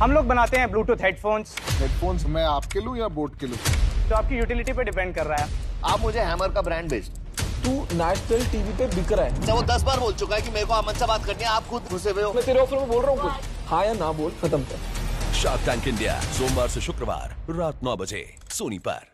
हम लोग बनाते हैं ब्लूटूथ हेडफोन्स हेडफोन्स मैं आपके लूँ या बोट के लूँ? जो आपकी यूटिलिटी पे डिपेंड कर रहा है। आप मुझे हैमर का ब्रांड भेज तू नेशनल टीवी पे बिक रहा है। अच्छा, वो दस बार बोल चुका है कि मेरे को अमन से बात करनी है आप खुद घुसे हुए हो। मैं तेरे ऑफ़र में बोल रहा हूँ कुछ। हाँ या ना बोल खत्म कर। शार्क टैंक इंडिया सोमवार से शुक्रवार रात नौ बजे सोनी पर।